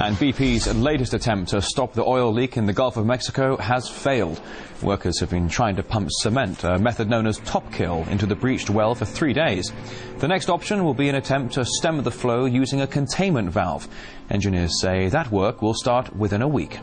And BP's latest attempt to stop the oil leak in the Gulf of Mexico has failed. Workers have been trying to pump cement, a method known as top kill, into the breached well for three days. The next option will be an attempt to stem the flow using a containment valve. Engineers say that work will start within a week.